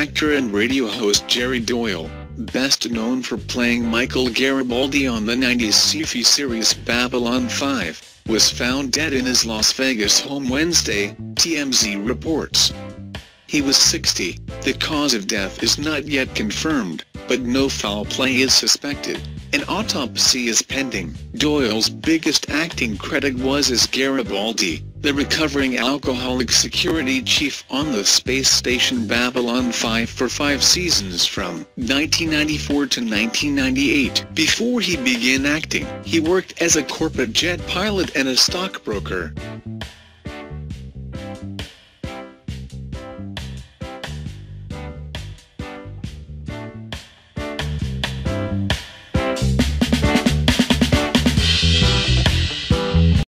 actor and radio host Jerry Doyle, best known for playing Michael Garibaldi on the 90s sci-fi series Babylon 5, was found dead in his Las Vegas home Wednesday, TMZ reports. He was 60. The cause of death is not yet confirmed, but no foul play is suspected. An autopsy is pending. Doyle's biggest acting credit was as Garibaldi, the recovering alcoholic security chief on the space station Babylon 5 for five seasons from 1994 to 1998. Before he began acting, he worked as a corporate jet pilot and a stockbroker.